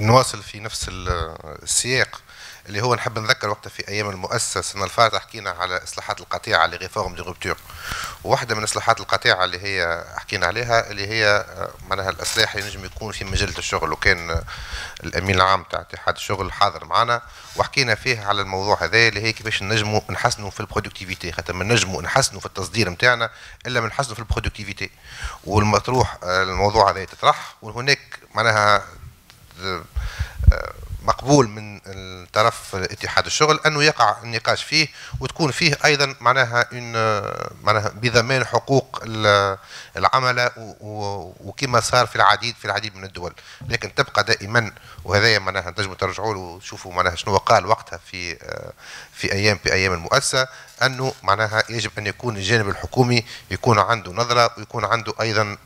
نواصل في نفس السياق اللي هو نحب نذكر وقتها في أيام المؤسسه السنة الفاتحه حكينا على إصلاحات القطيعة les réformes de rupture. وواحدة من إصلاحات القطيعة اللي هي حكينا عليها اللي هي معناها الاصلاح اللي ينجم يكون في مجلة الشغل وكان الأمين العام تاع اتحاد الشغل حاضر معنا وحكينا فيه على الموضوع هذا اللي هي كيفاش نجموا نحسنوا في ال productivité. خاطر ما نجموا نحسنوا في التصدير نتاعنا إلا من نحسنوا في ال productivité. والمطروح الموضوع هذا يتطرح وهناك معناها the مقبول من طرف اتحاد الشغل أنه يقع النقاش فيه وتكون فيه أيضا معناها معناها بضمان حقوق العملاء وكما صار في العديد في العديد من الدول. لكن تبقى دائما وهذا معناها تنجموا ترجعوا له وتشوفوا معناها شنو قال وقتها في في أيام في أيام المؤسسة أنه معناها يجب أن يكون الجانب الحكومي يكون عنده نظرة ويكون عنده أيضا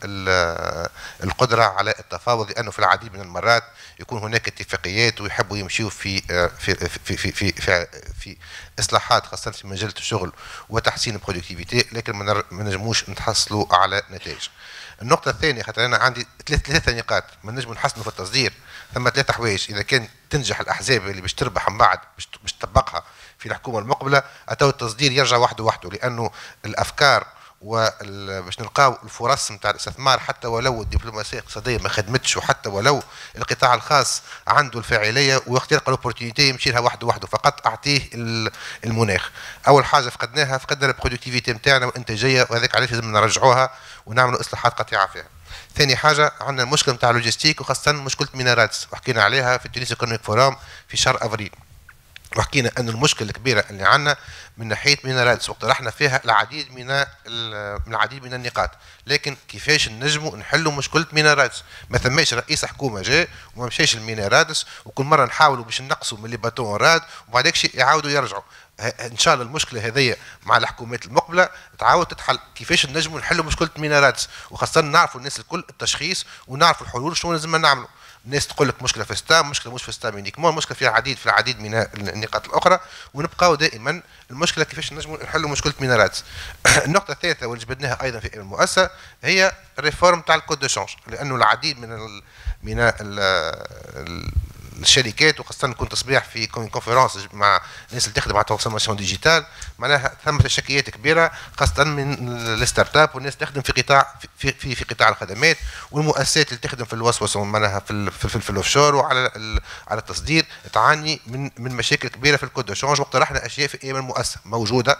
القدرة على التفاوض لأنه في العديد من المرات يكون هناك اتفاقيات ويحبوا يمشيوا في في في في في, في, في إصلاحات خاصة في مجال الشغل وتحسين البرودكتيفيتي لكن ما نجموش نتحصلوا على نتائج. النقطة الثانية خاطر أنا عندي ثلاثة نقاط ما نجموا نحسنوا في التصدير ثم ثلاثة حوايج إذا كان تنجح الأحزاب اللي باش تربح من بعد باش تطبقها في الحكومة المقبلة اتو التصدير يرجع وحده وحده لأنه الأفكار باش نلقاو الفرص نتاع الاستثمار حتى ولو الدبلوماسية الاقتصادية ما خدمتش وحتى ولو القطاع الخاص عنده الفاعلية وقت يلقى ال opportunité يمشي لها وحده وحده. فقط أعطيه المناخ. أول حاجة فقدناها فقدنا ال productivité نتاعنا والإنتاجية وهذاك علاش لازم نرجعوها ونعملوا إصلاحات قطيعة فيها. ثاني حاجة عندنا المشكلة نتاع ال logistique وخاصة مشكلة مينا رادس وحكينا عليها في تونس Economic Forum في شهر أفريل. وحكينا أن المشكلة الكبيرة اللي عندنا من ناحية مينا رادس واقترحنا فيها العديد من من العديد من النقاط. لكن كيفاش نجموا نحلوا مشكلة مينا رادس ما ثماش رئيس حكومة جاء وما مشاش لمينا رادس وكل مرة نحاولوا باش نقصوا من les bateaux en rade وبعد شيء يعاودوا يرجعوا. إن شاء الله المشكلة هذيا مع الحكومات المقبلة تعاود تتحل. كيفاش نجموا نحلوا مشكلة مينا رادس وخاصة نعرفوا الناس الكل التشخيص ونعرفوا الحلول شنو لازم نعملوا. الناس تقول لك مشكلة في STAM مشكلة مش في STAM uniquement المشكلة في العديد في العديد من النقاط الأخرى. ونبقاو دائما المشكلة كيفاش نجموا نحلوا مشكلة مينا رادس النقطة الثالثة واللي جبدناها أيضا في المؤسسه هي ال réforme تاع ال code de change. لأنه العديد من ال من ال الشركات وخاصه كنت صبيح في conférence مع الناس اللي تخدم على transformation digitale. معناها ثم تشكيات كبيرة خاصة من ال start-up والناس تخدم في قطاع في في, في قطاع الخدمات والمؤسسات اللي تخدم في الوسوسة معناها في في, في, في ال offshore وعلى على التصدير تعاني من من مشاكل كبيرة في ال code change واقترحنا أشياء في أيام المؤسسة موجودة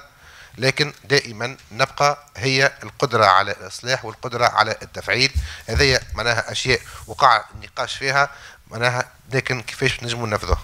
لكن دائما نبقى هي القدرة على الإصلاح والقدرة على التفعيل. هذه معناها أشياء وقع النقاش فيها. معناها لكن كيفاش نجموا ننفذوها